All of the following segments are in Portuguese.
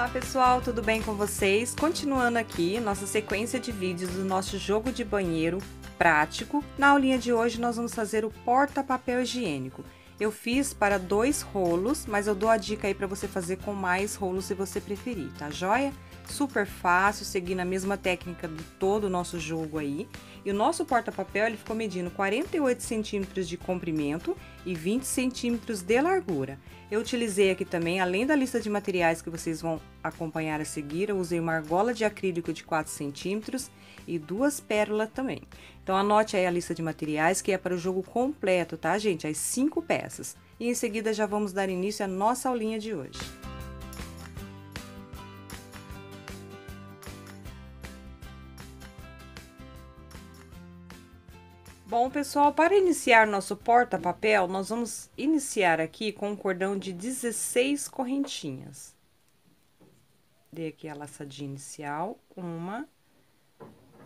Olá pessoal, tudo bem com vocês? Continuando aqui nossa sequência de vídeos do nosso jogo de banheiro prático. Na aulinha de hoje nós vamos fazer o porta-papel higiênico. Eu fiz para dois rolos, mas eu dou a dica aí para você fazer com mais rolos se você preferir, tá joia? Super fácil, seguindo a mesma técnica de todo o nosso jogo aí. E o nosso porta-papel ele ficou medindo 48 centímetros de comprimento e 20 centímetros de largura. Eu utilizei aqui também, além da lista de materiais que vocês vão acompanhar a seguir, eu usei uma argola de acrílico de 4 centímetros e duas pérolas também. Então anote aí a lista de materiais que é para o jogo completo, tá gente? As cinco peças. E em seguida já vamos dar início à nossa aulinha de hoje. Bom, pessoal, para iniciar nosso porta-papel, nós vamos iniciar aqui com um cordão de 16 correntinhas. Dei aqui a laçadinha inicial, uma,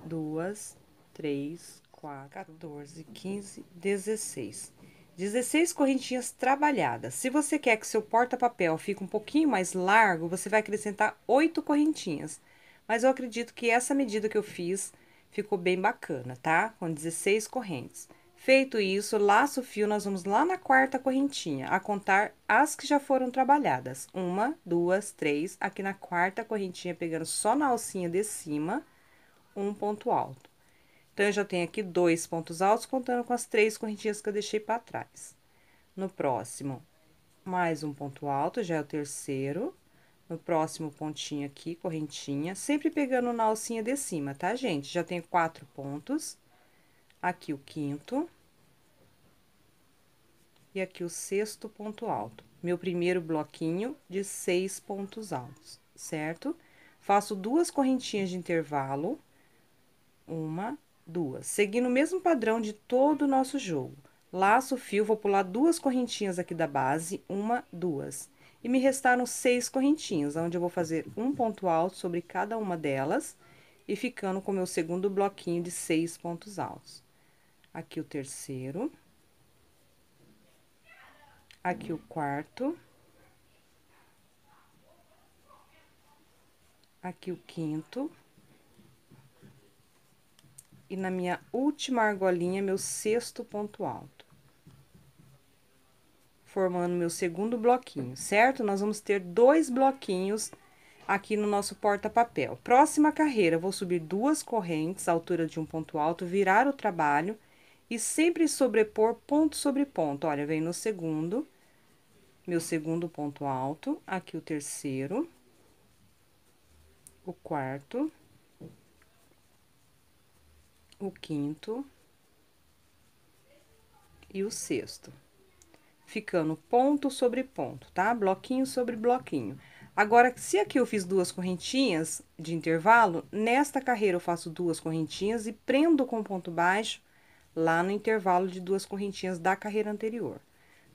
duas, três, quatro, 14, 15, 16. 16 correntinhas trabalhadas. Se você quer que seu porta-papel fique um pouquinho mais largo, você vai acrescentar oito correntinhas. Mas eu acredito que essa medida que eu fiz ficou bem bacana, tá? Com 16 correntes. Feito isso, laço o fio, nós vamos lá na quarta correntinha, a contar as que já foram trabalhadas. Uma, duas, três, aqui na quarta correntinha, pegando só na alcinha de cima, um ponto alto. Então, eu já tenho aqui dois pontos altos, contando com as três correntinhas que eu deixei para trás. No próximo, mais um ponto alto, já é o terceiro no próximo pontinho aqui, correntinha, sempre pegando na alcinha de cima, tá, gente? Já tenho quatro pontos. Aqui o quinto. E aqui o sexto ponto alto. Meu primeiro bloquinho de seis pontos altos, certo? Faço duas correntinhas de intervalo. Uma, duas. Seguindo o mesmo padrão de todo o nosso jogo. Laço o fio, vou pular duas correntinhas aqui da base, uma, duas e me restaram seis correntinhas, onde eu vou fazer um ponto alto sobre cada uma delas e ficando com o meu segundo bloquinho de seis pontos altos. Aqui o terceiro. Aqui o quarto. Aqui o quinto. E na minha última argolinha, meu sexto ponto alto formando meu segundo bloquinho, certo? Nós vamos ter dois bloquinhos aqui no nosso porta-papel. Próxima carreira, vou subir duas correntes, altura de um ponto alto, virar o trabalho e sempre sobrepor ponto sobre ponto. Olha, vem no segundo, meu segundo ponto alto, aqui o terceiro, o quarto, o quinto e o sexto ficando ponto sobre ponto, tá? Bloquinho sobre bloquinho. Agora, se aqui eu fiz duas correntinhas de intervalo, nesta carreira eu faço duas correntinhas e prendo com ponto baixo lá no intervalo de duas correntinhas da carreira anterior.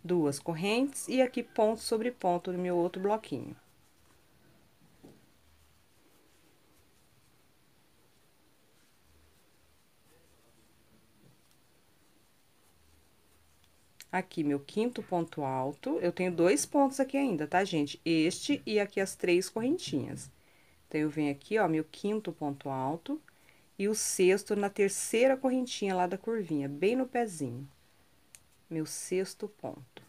Duas correntes e aqui ponto sobre ponto no meu outro bloquinho. Aqui, meu quinto ponto alto, eu tenho dois pontos aqui ainda, tá, gente? Este e aqui as três correntinhas. Então, eu venho aqui, ó, meu quinto ponto alto e o sexto na terceira correntinha lá da curvinha, bem no pezinho. Meu sexto ponto.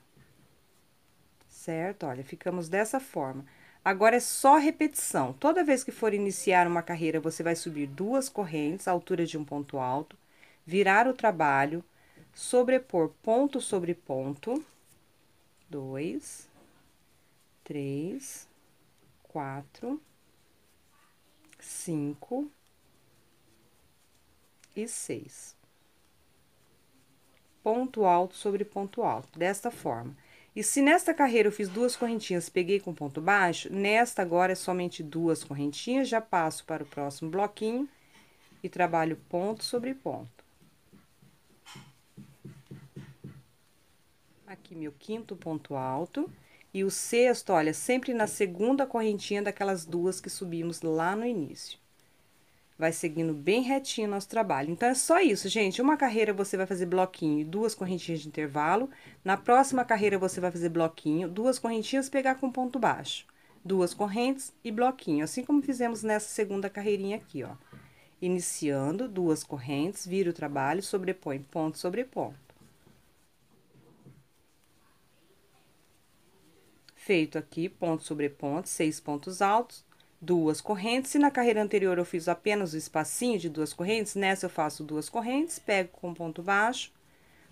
Certo? Olha, ficamos dessa forma. Agora, é só repetição. Toda vez que for iniciar uma carreira, você vai subir duas correntes, altura de um ponto alto, virar o trabalho, sobrepor ponto sobre ponto, dois, três, quatro, cinco e seis. Ponto alto sobre ponto alto, desta forma. E se nesta carreira eu fiz duas correntinhas, peguei com ponto baixo, nesta agora é somente duas correntinhas, já passo para o próximo bloquinho e trabalho ponto sobre ponto. Aqui meu quinto ponto alto. E o sexto, olha, sempre na segunda correntinha daquelas duas que subimos lá no início. Vai seguindo bem retinho nosso trabalho. Então, é só isso, gente. Uma carreira você vai fazer bloquinho e duas correntinhas de intervalo. Na próxima carreira você vai fazer bloquinho, duas correntinhas, pegar com ponto baixo. duas correntes e bloquinho, assim como fizemos nessa segunda carreirinha aqui, ó. Iniciando, duas correntes, vira o trabalho, sobrepõe ponto sobre ponto. Feito aqui, ponto sobre ponto, seis pontos altos, duas correntes. Se na carreira anterior eu fiz apenas o espacinho de duas correntes, nessa eu faço duas correntes, pego com ponto baixo,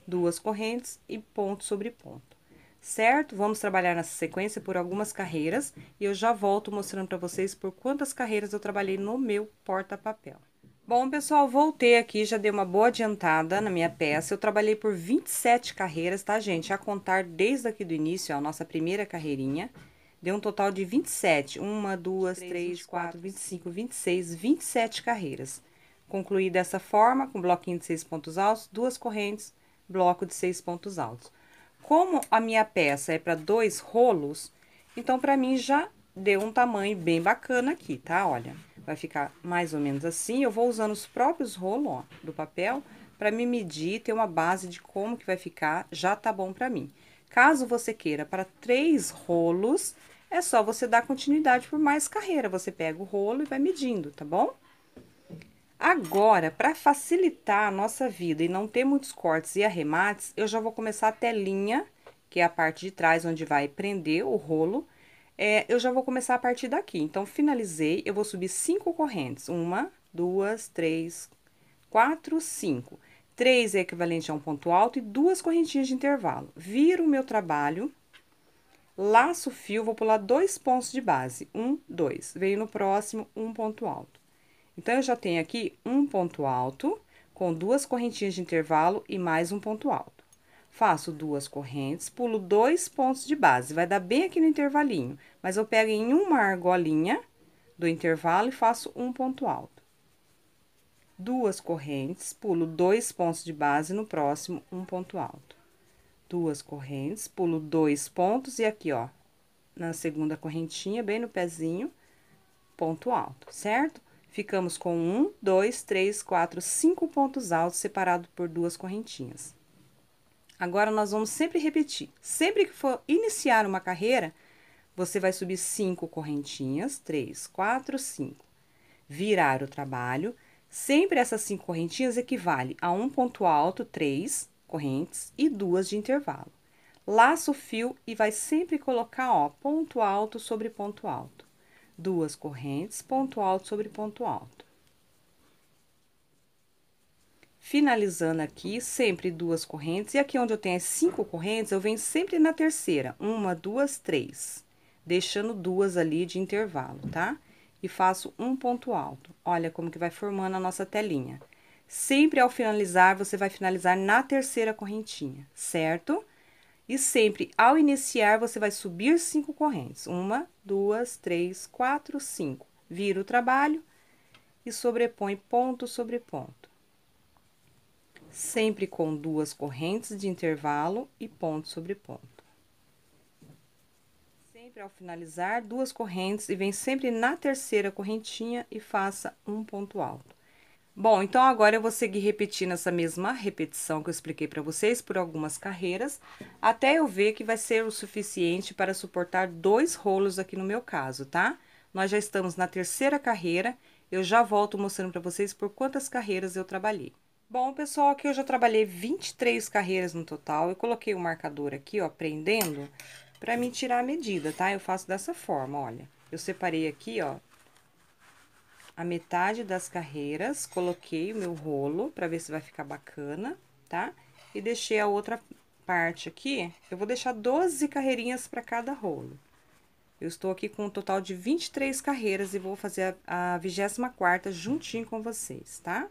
duas correntes e ponto sobre ponto. Certo? Vamos trabalhar nessa sequência por algumas carreiras e eu já volto mostrando para vocês por quantas carreiras eu trabalhei no meu porta-papel. Bom, pessoal, voltei aqui, já dei uma boa adiantada na minha peça. Eu trabalhei por 27 carreiras, tá, gente? A contar desde aqui do início, ó, a nossa primeira carreirinha. Deu um total de 27. Uma, duas, três, três quatro, vinte e cinco, vinte e seis, vinte e sete carreiras. Concluí dessa forma, com bloquinho de seis pontos altos, duas correntes, bloco de seis pontos altos. Como a minha peça é para dois rolos, então para mim já deu um tamanho bem bacana aqui, tá? Olha, vai ficar mais ou menos assim. Eu vou usando os próprios rolos, ó, do papel, para me medir, ter uma base de como que vai ficar, já tá bom para mim. Caso você queira para três rolos, é só você dar continuidade por mais carreira. Você pega o rolo e vai medindo, tá bom? Agora, para facilitar a nossa vida e não ter muitos cortes e arremates, eu já vou começar a telinha, que é a parte de trás onde vai prender o rolo. É, eu já vou começar a partir daqui. Então, finalizei, eu vou subir cinco correntes. Uma, duas, três, quatro, cinco. Três é equivalente a um ponto alto e duas correntinhas de intervalo. Viro o meu trabalho, laço o fio, vou pular dois pontos de base. Um, dois. Venho no próximo, um ponto alto. Então, eu já tenho aqui um ponto alto, com duas correntinhas de intervalo e mais um ponto alto. Faço duas correntes, pulo dois pontos de base, vai dar bem aqui no intervalinho, mas eu pego em uma argolinha do intervalo e faço um ponto alto. Duas correntes, pulo dois pontos de base, no próximo, um ponto alto. Duas correntes, pulo dois pontos e aqui, ó, na segunda correntinha, bem no pezinho, ponto alto, certo? Ficamos com um, dois, três, quatro, cinco pontos altos separados por duas correntinhas. Agora, nós vamos sempre repetir. Sempre que for iniciar uma carreira, você vai subir cinco correntinhas, três, quatro, cinco. Virar o trabalho. Sempre essas cinco correntinhas equivale a um ponto alto, três correntes e duas de intervalo. Laça o fio e vai sempre colocar, ó, ponto alto sobre ponto alto duas correntes, ponto alto sobre ponto alto. Finalizando aqui, sempre duas correntes, e aqui onde eu tenho as cinco correntes, eu venho sempre na terceira, uma, duas, três, deixando duas ali de intervalo, tá? E faço um ponto alto. Olha como que vai formando a nossa telinha. Sempre ao finalizar, você vai finalizar na terceira correntinha, certo? E sempre, ao iniciar, você vai subir cinco correntes. Uma, duas, três, quatro, cinco. Vira o trabalho e sobrepõe ponto sobre ponto. Sempre com duas correntes de intervalo e ponto sobre ponto. Sempre ao finalizar, duas correntes e vem sempre na terceira correntinha e faça um ponto alto. Bom, então agora eu vou seguir repetindo essa mesma repetição que eu expliquei para vocês por algumas carreiras, até eu ver que vai ser o suficiente para suportar dois rolos aqui no meu caso, tá? Nós já estamos na terceira carreira, eu já volto mostrando para vocês por quantas carreiras eu trabalhei. Bom, pessoal, aqui eu já trabalhei 23 carreiras no total, eu coloquei o marcador aqui, ó, prendendo, para me tirar a medida, tá? Eu faço dessa forma, olha. Eu separei aqui, ó, a metade das carreiras, coloquei o meu rolo para ver se vai ficar bacana, tá? E deixei a outra parte aqui, eu vou deixar 12 carreirinhas para cada rolo. Eu estou aqui com um total de 23 carreiras e vou fazer a, a 24 juntinho com vocês, tá?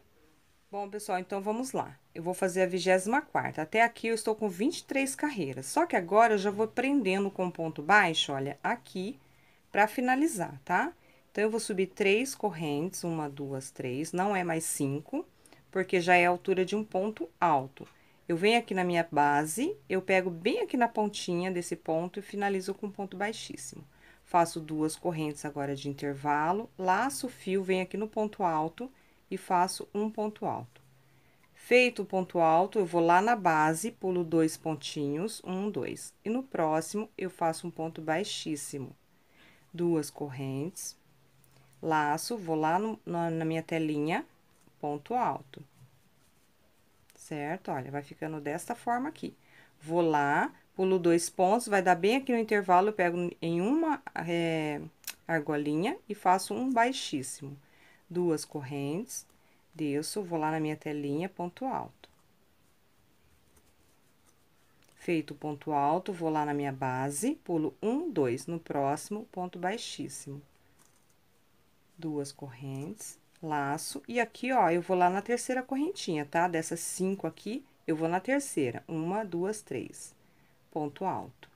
Bom, pessoal, então vamos lá. Eu vou fazer a 24 Até aqui eu estou com 23 carreiras. Só que agora eu já vou prendendo com ponto baixo, olha, aqui, para finalizar, tá? Então, eu vou subir três correntes, uma, duas, três, não é mais cinco, porque já é a altura de um ponto alto. Eu venho aqui na minha base, eu pego bem aqui na pontinha desse ponto e finalizo com ponto baixíssimo. Faço duas correntes agora de intervalo, laço o fio, venho aqui no ponto alto e faço um ponto alto. Feito o ponto alto, eu vou lá na base, pulo dois pontinhos, um, dois. E no próximo, eu faço um ponto baixíssimo duas correntes, laço, vou lá no, na, na minha telinha, ponto alto. Certo? Olha, vai ficando desta forma aqui. Vou lá, pulo dois pontos, vai dar bem aqui no intervalo, eu pego em uma é, argolinha e faço um baixíssimo. Duas correntes, desço, vou lá na minha telinha, ponto alto. Feito o ponto alto, vou lá na minha base, pulo um, dois, no próximo, ponto baixíssimo. Duas correntes, laço, e aqui, ó, eu vou lá na terceira correntinha, tá? Dessas cinco aqui, eu vou na terceira. Uma, duas, três. Ponto alto.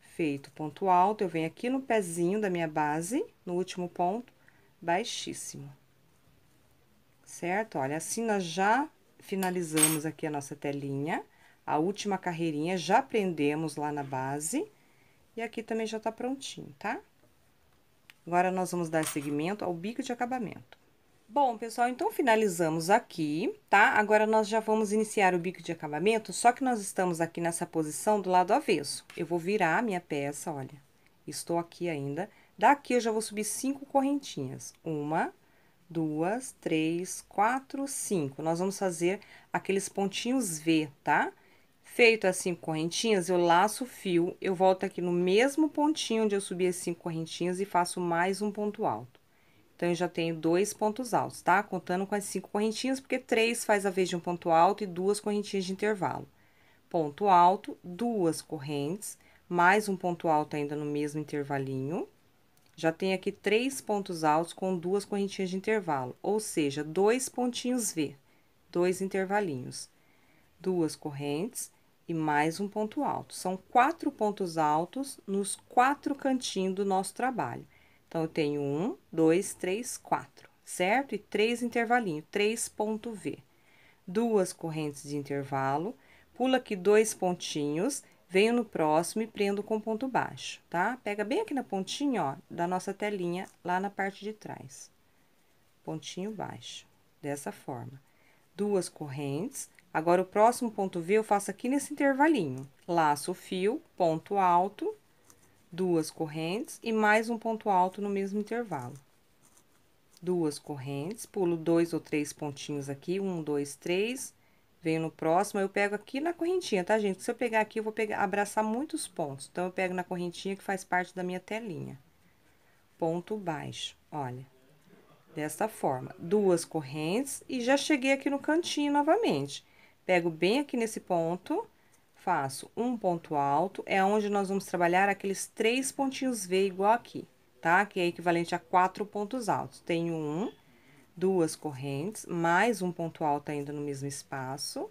Feito ponto alto, eu venho aqui no pezinho da minha base, no último ponto, baixíssimo. Certo? Olha, assim nós já finalizamos aqui a nossa telinha a última carreirinha, já prendemos lá na base. E aqui também já tá prontinho, tá? Agora, nós vamos dar seguimento ao bico de acabamento. Bom, pessoal, então finalizamos aqui, tá? Agora, nós já vamos iniciar o bico de acabamento, só que nós estamos aqui nessa posição do lado avesso. Eu vou virar a minha peça, olha, estou aqui ainda. Daqui, eu já vou subir cinco correntinhas. Uma, duas, três, quatro, cinco. Nós vamos fazer aqueles pontinhos V, tá? Feito as cinco correntinhas, eu laço o fio, eu volto aqui no mesmo pontinho onde eu subi as cinco correntinhas e faço mais um ponto alto. Então, eu já tenho dois pontos altos, tá? Contando com as cinco correntinhas, porque três faz a vez de um ponto alto e duas correntinhas de intervalo. Ponto alto, duas correntes, mais um ponto alto ainda no mesmo intervalinho. Já tenho aqui três pontos altos com duas correntinhas de intervalo, ou seja, dois pontinhos V, dois intervalinhos. Duas correntes, e mais um ponto alto. São quatro pontos altos nos quatro cantinhos do nosso trabalho. Então, eu tenho um, dois, três, quatro, certo? E três intervalinhos, três ponto V. Duas correntes de intervalo, pula aqui dois pontinhos, venho no próximo e prendo com ponto baixo, tá? Pega bem aqui na pontinha, ó, da nossa telinha, lá na parte de trás. Pontinho baixo, dessa forma. Duas correntes, Agora, o próximo ponto V eu faço aqui nesse intervalinho. Laço o fio, ponto alto, duas correntes e mais um ponto alto no mesmo intervalo. Duas correntes, pulo dois ou três pontinhos aqui, um, dois, três, venho no próximo, eu pego aqui na correntinha, tá, gente? Se eu pegar aqui, eu vou pegar, abraçar muitos pontos. Então, eu pego na correntinha que faz parte da minha telinha. Ponto baixo, olha. Desta forma, duas correntes e já cheguei aqui no cantinho novamente. Pego bem aqui nesse ponto, faço um ponto alto, é onde nós vamos trabalhar aqueles três pontinhos V igual aqui, tá? Que é equivalente a quatro pontos altos. Tenho um, duas correntes, mais um ponto alto ainda no mesmo espaço.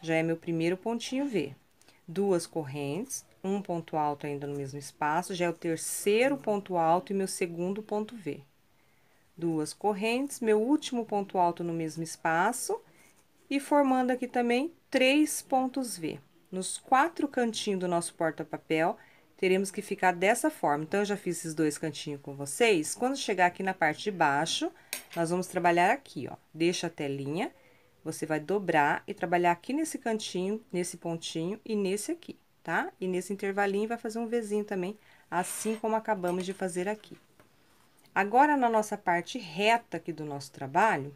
Já é meu primeiro pontinho V. Duas correntes, um ponto alto ainda no mesmo espaço, já é o terceiro ponto alto e meu segundo ponto V. Duas correntes, meu último ponto alto no mesmo espaço e formando aqui também três pontos V. Nos quatro cantinhos do nosso porta-papel, teremos que ficar dessa forma. Então, eu já fiz esses dois cantinhos com vocês. Quando chegar aqui na parte de baixo, nós vamos trabalhar aqui, ó. Deixa a telinha, você vai dobrar e trabalhar aqui nesse cantinho, nesse pontinho e nesse aqui, tá? E nesse intervalinho vai fazer um Vzinho também, assim como acabamos de fazer aqui. Agora, na nossa parte reta aqui do nosso trabalho,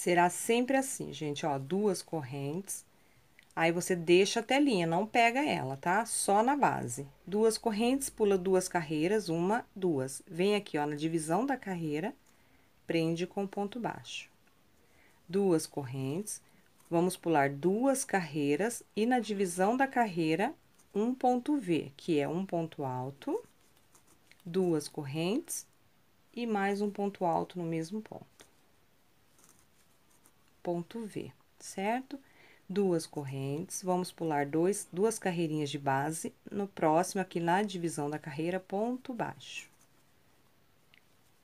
Será sempre assim, gente, ó, duas correntes. Aí, você deixa a telinha, não pega ela, tá? Só na base. Duas correntes, pula duas carreiras, uma, duas. Vem aqui, ó, na divisão da carreira, prende com ponto baixo. Duas correntes, vamos pular duas carreiras e na divisão da carreira, um ponto V, que é um ponto alto, duas correntes e mais um ponto alto no mesmo ponto ponto V, certo? Duas correntes, vamos pular dois, duas carreirinhas de base, no próximo, aqui na divisão da carreira, ponto baixo.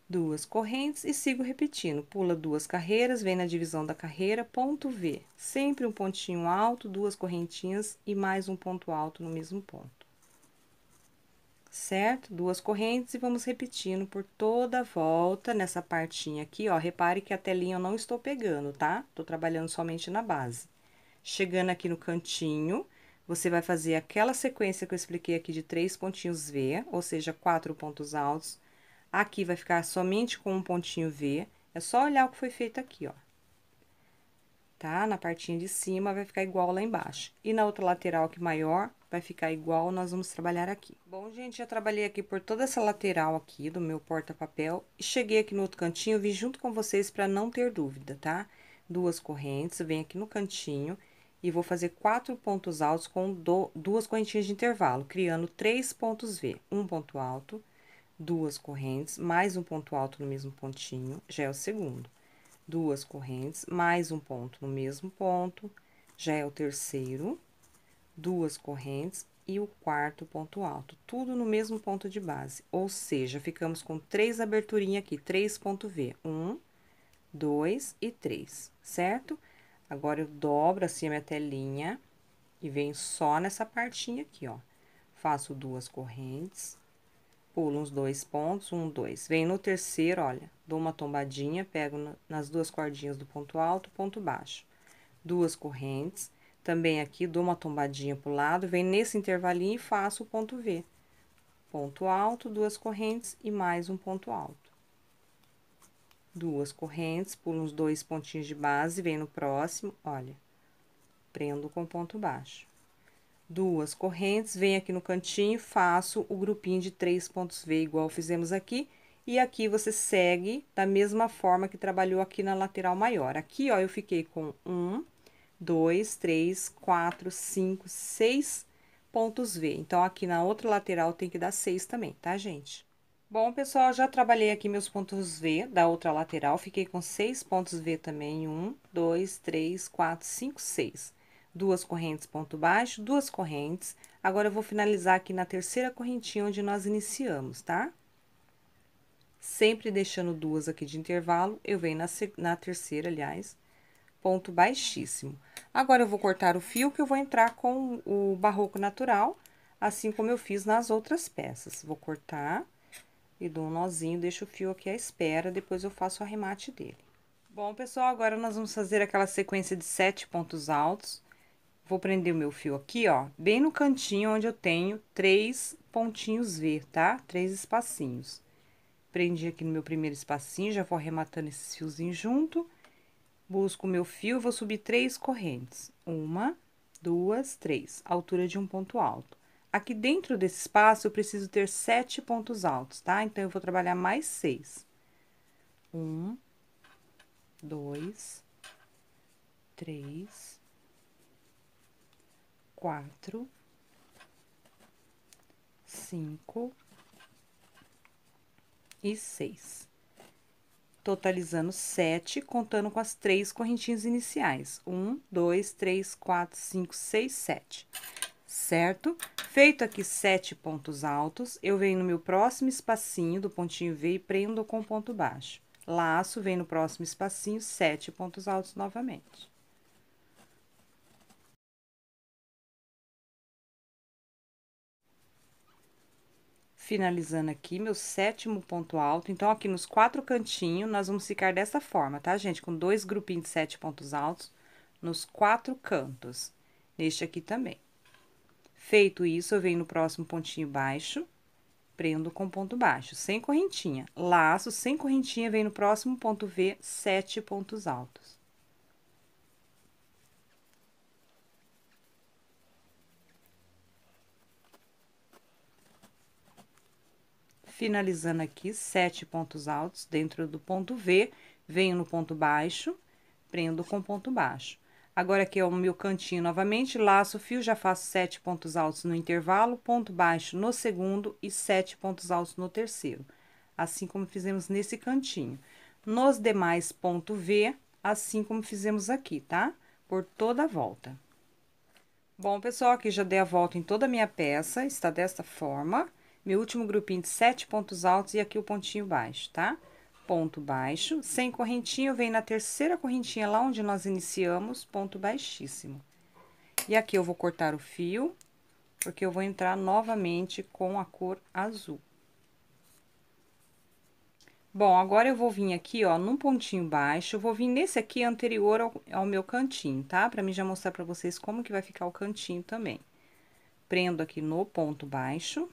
Duas correntes e sigo repetindo, pula duas carreiras, vem na divisão da carreira, ponto V. Sempre um pontinho alto, duas correntinhas e mais um ponto alto no mesmo ponto certo? Duas correntes e vamos repetindo por toda a volta nessa partinha aqui, ó. Repare que a telinha eu não estou pegando, tá? Tô trabalhando somente na base. Chegando aqui no cantinho, você vai fazer aquela sequência que eu expliquei aqui de três pontinhos V, ou seja, quatro pontos altos. Aqui vai ficar somente com um pontinho V, é só olhar o que foi feito aqui, ó. Tá? Na partinha de cima vai ficar igual lá embaixo. E na outra lateral aqui maior, vai ficar igual, nós vamos trabalhar aqui. Bom, gente, já trabalhei aqui por toda essa lateral aqui do meu porta-papel. E cheguei aqui no outro cantinho, vim junto com vocês para não ter dúvida, tá? Duas correntes, vem aqui no cantinho e vou fazer quatro pontos altos com do, duas correntinhas de intervalo, criando três pontos V. Um ponto alto, duas correntes, mais um ponto alto no mesmo pontinho, já é o segundo. Duas correntes, mais um ponto no mesmo ponto, já é o terceiro. Duas correntes e o quarto ponto alto, tudo no mesmo ponto de base. Ou seja, ficamos com três aberturinhas aqui, três ponto V. Um, dois e três, certo? Agora, eu dobro assim a minha telinha e venho só nessa partinha aqui, ó. Faço duas correntes, pulo uns dois pontos, um, dois. Venho no terceiro, olha, dou uma tombadinha, pego nas duas cordinhas do ponto alto, ponto baixo. Duas correntes, também aqui dou uma tombadinha pro lado, venho nesse intervalinho e faço o ponto V. Ponto alto, duas correntes e mais um ponto alto duas correntes, pulo uns dois pontinhos de base, vem no próximo, olha, prendo com ponto baixo. Duas correntes, venho aqui no cantinho, faço o grupinho de três pontos V, igual fizemos aqui, e aqui você segue da mesma forma que trabalhou aqui na lateral maior. Aqui, ó, eu fiquei com um, dois, três, quatro, cinco, seis pontos V. Então, aqui na outra lateral tem que dar seis também, tá, gente? Bom, pessoal, já trabalhei aqui meus pontos V da outra lateral, fiquei com seis pontos V também, um, dois, três, quatro, cinco, seis. Duas correntes ponto baixo, duas correntes. Agora, eu vou finalizar aqui na terceira correntinha onde nós iniciamos, tá? Sempre deixando duas aqui de intervalo, eu venho na, na terceira, aliás, ponto baixíssimo. Agora, eu vou cortar o fio que eu vou entrar com o barroco natural, assim como eu fiz nas outras peças. Vou cortar e dou um nozinho, deixo o fio aqui à espera, depois eu faço o arremate dele. Bom, pessoal, agora nós vamos fazer aquela sequência de sete pontos altos. Vou prender o meu fio aqui, ó, bem no cantinho onde eu tenho três pontinhos V, tá? Três espacinhos. Prendi aqui no meu primeiro espacinho, já vou arrematando esses fiozinhos junto. Busco o meu fio, vou subir três correntes. Uma, duas, três, altura de um ponto alto. Aqui dentro desse espaço, eu preciso ter sete pontos altos, tá? Então, eu vou trabalhar mais seis. Um, dois, três, quatro, cinco e seis. Totalizando sete, contando com as três correntinhas iniciais. Um, dois, três, quatro, cinco, seis, sete certo? Feito aqui sete pontos altos, eu venho no meu próximo espacinho do pontinho V e prendo com ponto baixo. Laço, venho no próximo espacinho, sete pontos altos novamente. Finalizando aqui meu sétimo ponto alto. Então, aqui nos quatro cantinhos, nós vamos ficar dessa forma, tá, gente? Com dois grupinhos de sete pontos altos nos quatro cantos. Neste aqui também. Feito isso, eu venho no próximo pontinho baixo, prendo com ponto baixo, sem correntinha. Laço, sem correntinha, vem no próximo ponto V, sete pontos altos. Finalizando aqui, sete pontos altos dentro do ponto V, venho no ponto baixo, prendo com ponto baixo. Agora, aqui é o meu cantinho novamente, laço o fio, já faço sete pontos altos no intervalo, ponto baixo no segundo e sete pontos altos no terceiro. Assim como fizemos nesse cantinho. Nos demais ponto V, assim como fizemos aqui, tá? Por toda a volta. Bom, pessoal, aqui já dei a volta em toda a minha peça, está desta forma. Meu último grupinho de sete pontos altos e aqui o pontinho baixo, tá? Tá? Ponto baixo, sem correntinha, eu venho na terceira correntinha lá onde nós iniciamos, ponto baixíssimo. E aqui eu vou cortar o fio, porque eu vou entrar novamente com a cor azul. Bom, agora eu vou vir aqui, ó, num pontinho baixo, vou vir nesse aqui anterior ao, ao meu cantinho, tá? Pra mim já mostrar pra vocês como que vai ficar o cantinho também. prendo aqui no ponto baixo.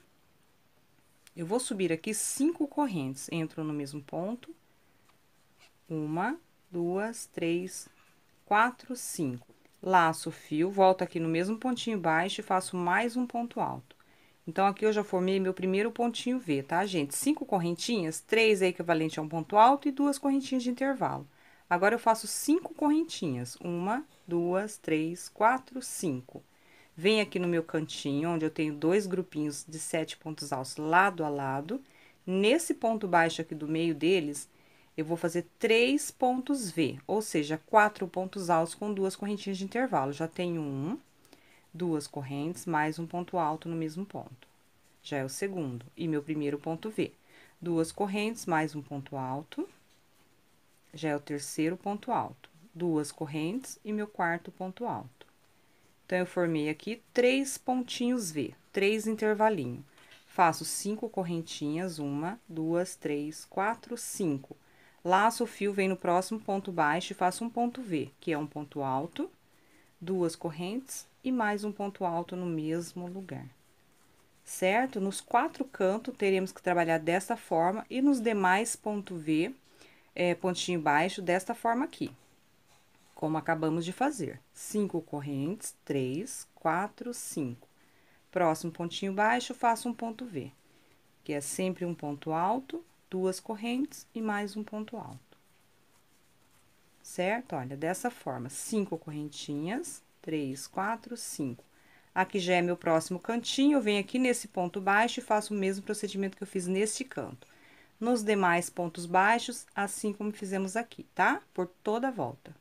Eu vou subir aqui cinco correntes, entro no mesmo ponto. Uma, duas, três, quatro, cinco. Laço o fio, volto aqui no mesmo pontinho baixo e faço mais um ponto alto. Então, aqui eu já formei meu primeiro pontinho V, tá, gente? Cinco correntinhas, três é equivalente a um ponto alto e duas correntinhas de intervalo. Agora, eu faço cinco correntinhas. Uma, duas, três, quatro, cinco. Venho aqui no meu cantinho, onde eu tenho dois grupinhos de sete pontos altos lado a lado. Nesse ponto baixo aqui do meio deles, eu vou fazer três pontos V, ou seja, quatro pontos altos com duas correntinhas de intervalo. Já tenho um, duas correntes, mais um ponto alto no mesmo ponto. Já é o segundo, e meu primeiro ponto V. Duas correntes, mais um ponto alto, já é o terceiro ponto alto. Duas correntes e meu quarto ponto alto. Então, eu formei aqui três pontinhos V, três intervalinhos. Faço cinco correntinhas, uma, duas, três, quatro, cinco. Laço o fio, vem no próximo ponto baixo e faço um ponto V, que é um ponto alto, duas correntes e mais um ponto alto no mesmo lugar. Certo? Nos quatro cantos, teremos que trabalhar dessa forma e nos demais ponto V, é, pontinho baixo, desta forma aqui. Como acabamos de fazer. Cinco correntes, três, quatro, cinco. Próximo pontinho baixo, faço um ponto V, que é sempre um ponto alto, duas correntes e mais um ponto alto. Certo? Olha, dessa forma, cinco correntinhas, três, quatro, cinco. Aqui já é meu próximo cantinho, eu venho aqui nesse ponto baixo e faço o mesmo procedimento que eu fiz neste canto. Nos demais pontos baixos, assim como fizemos aqui, tá? Por toda a volta.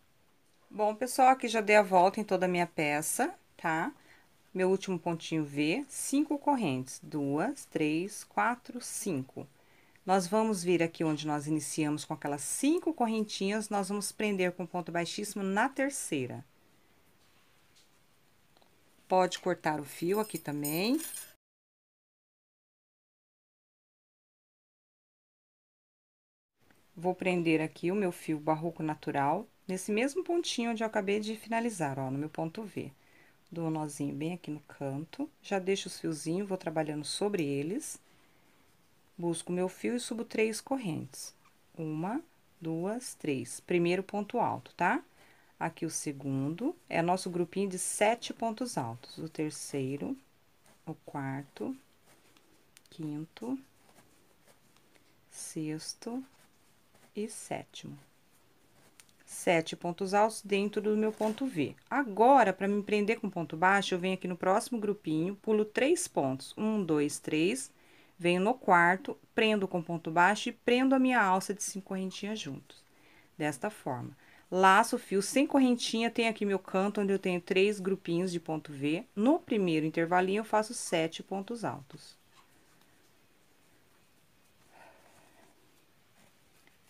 Bom, pessoal, aqui já dei a volta em toda a minha peça, tá? Meu último pontinho V, cinco correntes, duas, três, quatro, cinco. Nós vamos vir aqui onde nós iniciamos com aquelas cinco correntinhas, nós vamos prender com ponto baixíssimo na terceira. Pode cortar o fio aqui também. Vou prender aqui o meu fio barroco natural, nesse mesmo pontinho onde eu acabei de finalizar, ó, no meu ponto V. Dou um nozinho bem aqui no canto, já deixo os fiozinhos, vou trabalhando sobre eles. Busco meu fio e subo três correntes. Uma, duas, três. Primeiro ponto alto, tá? Aqui o segundo, é nosso grupinho de sete pontos altos. O terceiro, o quarto, quinto, sexto e sétimo. Sete pontos altos dentro do meu ponto V. Agora, para me prender com ponto baixo, eu venho aqui no próximo grupinho, pulo três pontos. Um, dois, três, venho no quarto, prendo com ponto baixo e prendo a minha alça de cinco correntinhas juntos. Desta forma laço o fio sem correntinha, tem aqui meu canto, onde eu tenho três grupinhos de ponto V. No primeiro intervalinho, eu faço sete pontos altos.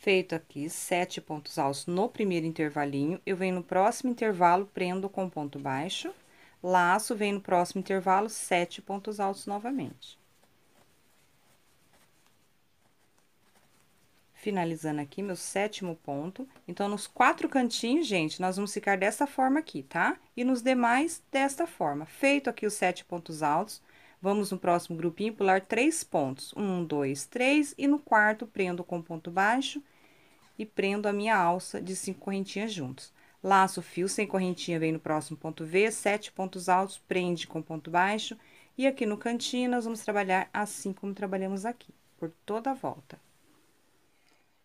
Feito aqui sete pontos altos no primeiro intervalinho, eu venho no próximo intervalo, prendo com ponto baixo, laço, venho no próximo intervalo, sete pontos altos novamente. finalizando aqui meu sétimo ponto. Então, nos quatro cantinhos, gente, nós vamos ficar dessa forma aqui, tá? E nos demais, desta forma. Feito aqui os sete pontos altos, vamos no próximo grupinho pular três pontos. Um, dois, três, e no quarto, prendo com ponto baixo e prendo a minha alça de cinco correntinhas juntos. Laço o fio sem correntinha, vem no próximo ponto V, sete pontos altos, prende com ponto baixo. E aqui no cantinho, nós vamos trabalhar assim como trabalhamos aqui, por toda a volta.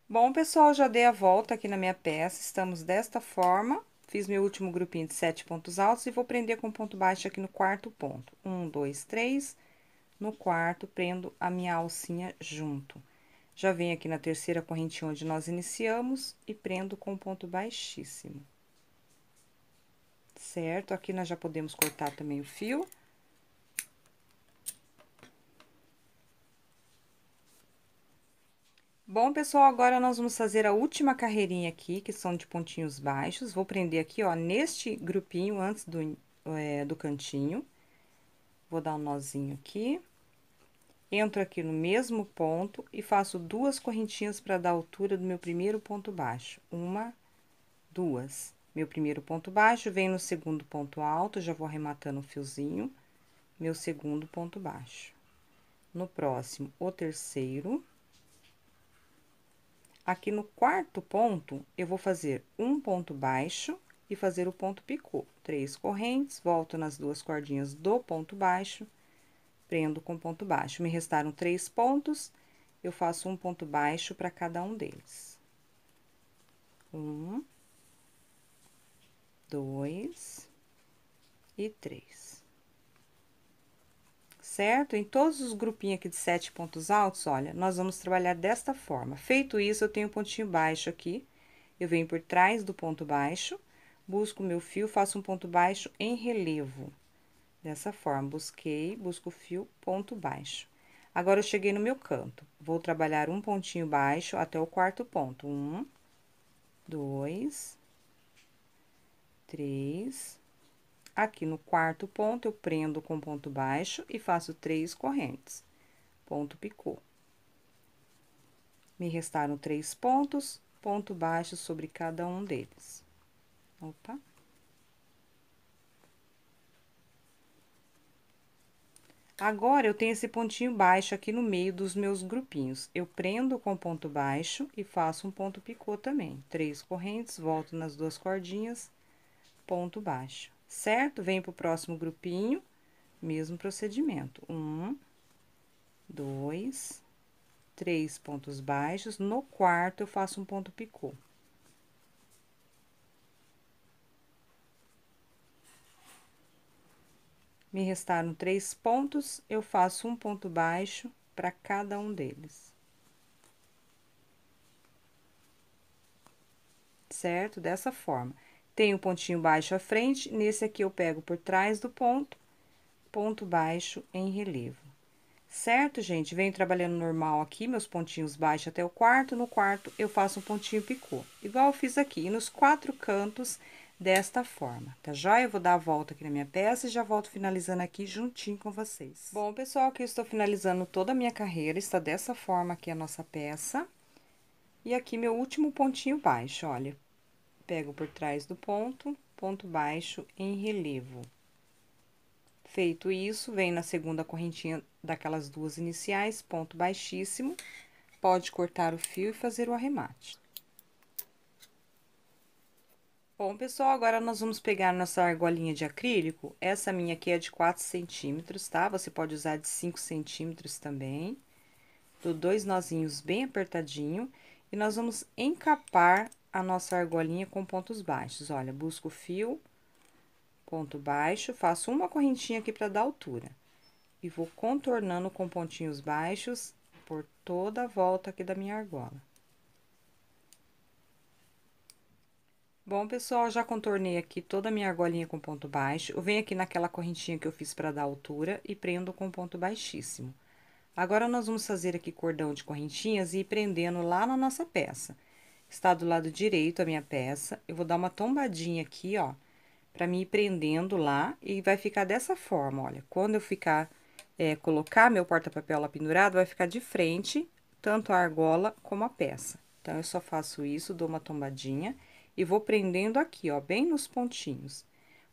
Bom, pessoal, já dei a volta aqui na minha peça, estamos desta forma. Fiz meu último grupinho de sete pontos altos e vou prender com ponto baixo aqui no quarto ponto. Um, dois, três. No quarto, prendo a minha alcinha junto. Já venho aqui na terceira correntinha onde nós iniciamos e prendo com ponto baixíssimo. Certo? Aqui nós já podemos cortar também o fio. Bom, pessoal, agora nós vamos fazer a última carreirinha aqui, que são de pontinhos baixos. Vou prender aqui, ó, neste grupinho antes do, é, do cantinho. Vou dar um nozinho aqui. Entro aqui no mesmo ponto e faço duas correntinhas para dar altura do meu primeiro ponto baixo. Uma, duas. Meu primeiro ponto baixo, vem no segundo ponto alto, já vou arrematando o fiozinho. meu segundo ponto baixo. No próximo, o terceiro. Aqui no quarto ponto, eu vou fazer um ponto baixo e fazer o ponto picô. Três correntes, volto nas duas cordinhas do ponto baixo, prendo com ponto baixo. Me restaram três pontos, eu faço um ponto baixo para cada um deles. Um, dois e três. Certo? Em todos os grupinhos aqui de sete pontos altos, olha, nós vamos trabalhar desta forma. Feito isso, eu tenho um pontinho baixo aqui, eu venho por trás do ponto baixo, busco meu fio, faço um ponto baixo em relevo. Dessa forma, busquei, busco o fio, ponto baixo. Agora, eu cheguei no meu canto. Vou trabalhar um pontinho baixo até o quarto ponto. Um, dois, três. Aqui no quarto ponto, eu prendo com ponto baixo e faço três correntes. Ponto picô. Me restaram três pontos, ponto baixo sobre cada um deles. Opa. Agora, eu tenho esse pontinho baixo aqui no meio dos meus grupinhos. Eu prendo com ponto baixo e faço um ponto picô também. Três correntes, volto nas duas cordinhas, ponto baixo. Certo? Venho pro próximo grupinho, mesmo procedimento. Um, dois, três pontos baixos. No quarto, eu faço um ponto picô. Me restaram três pontos, eu faço um ponto baixo para cada um deles. Certo? Dessa forma. Tenho um pontinho baixo à frente, nesse aqui eu pego por trás do ponto, ponto baixo em relevo. Certo, gente? Venho trabalhando normal aqui, meus pontinhos baixos até o quarto, no quarto eu faço um pontinho picô. Igual eu fiz aqui, e nos quatro cantos desta forma, tá joia? Eu vou dar a volta aqui na minha peça e já volto finalizando aqui juntinho com vocês. Bom, pessoal, aqui eu estou finalizando toda a minha carreira, está dessa forma aqui a nossa peça. E aqui meu último pontinho baixo, olha. Pego por trás do ponto, ponto baixo em relevo. Feito isso, vem na segunda correntinha daquelas duas iniciais, ponto baixíssimo. Pode cortar o fio e fazer o arremate. Bom, pessoal, agora nós vamos pegar nossa argolinha de acrílico. Essa minha aqui é de 4 centímetros, tá? Você pode usar de 5 centímetros também. Dou dois nozinhos bem apertadinho. E nós vamos encapar a nossa argolinha com pontos baixos. Olha, busco o fio, ponto baixo, faço uma correntinha aqui para dar altura. E vou contornando com pontinhos baixos por toda a volta aqui da minha argola. Bom, pessoal, já contornei aqui toda a minha argolinha com ponto baixo. Eu venho aqui naquela correntinha que eu fiz para dar altura e prendo com ponto baixíssimo. Agora, nós vamos fazer aqui cordão de correntinhas e ir prendendo lá na nossa peça. Está do lado direito a minha peça. Eu vou dar uma tombadinha aqui, ó, para me ir prendendo lá e vai ficar dessa forma, olha. Quando eu ficar, é, colocar meu porta-papel lá pendurado, vai ficar de frente, tanto a argola como a peça. Então, eu só faço isso, dou uma tombadinha e vou prendendo aqui, ó, bem nos pontinhos.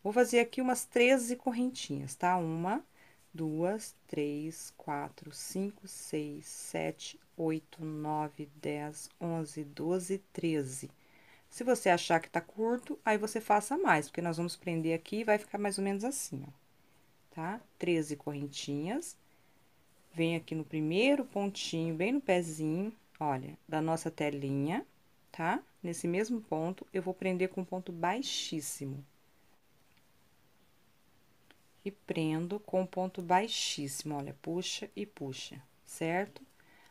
Vou fazer aqui umas 13 correntinhas, tá? Uma, duas, três, quatro, cinco, seis, sete, oito, nove, dez, onze, doze, treze. Se você achar que tá curto, aí você faça mais, porque nós vamos prender aqui e vai ficar mais ou menos assim, ó. Tá? 13 correntinhas. Vem aqui no primeiro pontinho, bem no pezinho, olha, da nossa telinha, tá? Nesse mesmo ponto, eu vou prender com ponto baixíssimo. E prendo com ponto baixíssimo, olha, puxa e puxa, certo?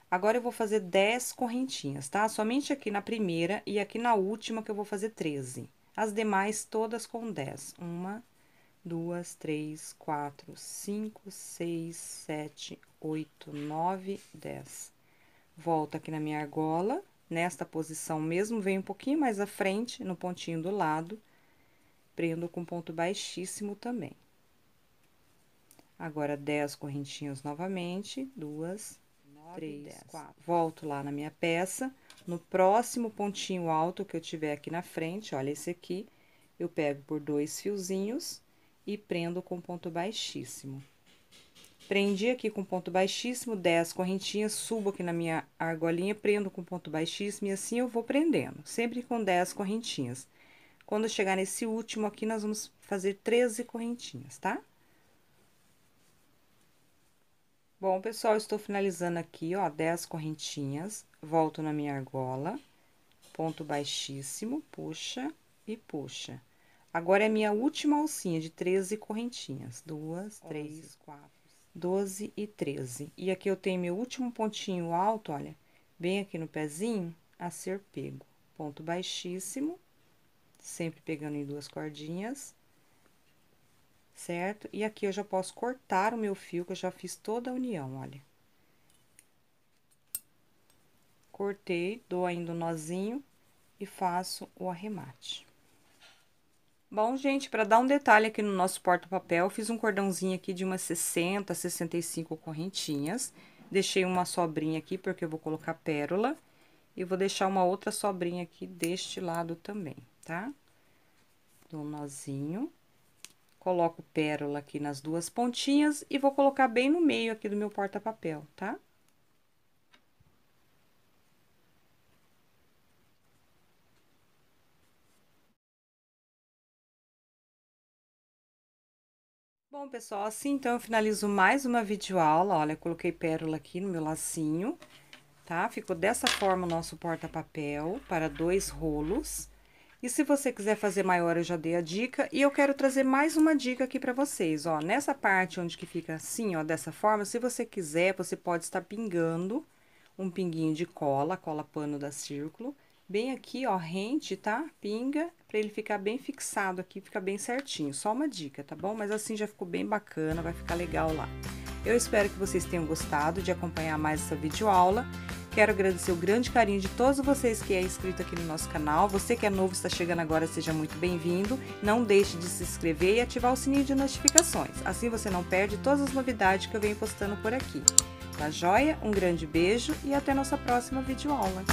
Agora, eu vou fazer 10 correntinhas, tá? Somente aqui na primeira e aqui na última que eu vou fazer 13. As demais, todas com 10. Uma, duas, três, quatro, cinco, seis, sete, oito, nove, dez. Volto aqui na minha argola nesta posição mesmo, venho um pouquinho mais à frente, no pontinho do lado, prendo com ponto baixíssimo também. Agora, dez correntinhas novamente, duas, Nove, três, dez. quatro. Volto lá na minha peça, no próximo pontinho alto que eu tiver aqui na frente, olha esse aqui, eu pego por dois fiozinhos e prendo com ponto baixíssimo. Prendi aqui com ponto baixíssimo, 10 correntinhas, subo aqui na minha argolinha, prendo com ponto baixíssimo e assim eu vou prendendo, sempre com 10 correntinhas. Quando chegar nesse último aqui, nós vamos fazer 13 correntinhas, tá? Bom, pessoal, estou finalizando aqui, ó, 10 correntinhas, volto na minha argola, ponto baixíssimo, puxa e puxa. Agora, é minha última alcinha de 13 correntinhas. Duas, três, quatro, 12 e 13. E aqui eu tenho meu último pontinho alto, olha, bem aqui no pezinho, a ser pego. Ponto baixíssimo, sempre pegando em duas cordinhas, certo? E aqui eu já posso cortar o meu fio, que eu já fiz toda a união, olha. Cortei, dou ainda o um nozinho e faço o arremate. Bom, gente, para dar um detalhe aqui no nosso porta-papel, fiz um cordãozinho aqui de umas 60, 65 correntinhas. Deixei uma sobrinha aqui, porque eu vou colocar pérola. E vou deixar uma outra sobrinha aqui deste lado também, tá? Dou um nozinho. Coloco pérola aqui nas duas pontinhas e vou colocar bem no meio aqui do meu porta-papel, tá? Bom, pessoal, assim então eu finalizo mais uma videoaula. Olha, coloquei pérola aqui no meu lacinho, tá? Ficou dessa forma o nosso porta-papel para dois rolos. E se você quiser fazer maior, eu já dei a dica. E eu quero trazer mais uma dica aqui para vocês, ó. Nessa parte onde que fica assim, ó, dessa forma, se você quiser, você pode estar pingando um pinguinho de cola, cola pano da Círculo. Bem aqui, ó, rente, tá? Pinga, pra ele ficar bem fixado aqui, fica bem certinho. Só uma dica, tá bom? Mas assim já ficou bem bacana, vai ficar legal lá. Eu espero que vocês tenham gostado de acompanhar mais essa videoaula. Quero agradecer o grande carinho de todos vocês que é inscrito aqui no nosso canal. Você que é novo está chegando agora, seja muito bem-vindo. Não deixe de se inscrever e ativar o sininho de notificações. Assim você não perde todas as novidades que eu venho postando por aqui. Tá joia? Um grande beijo e até nossa próxima videoaula.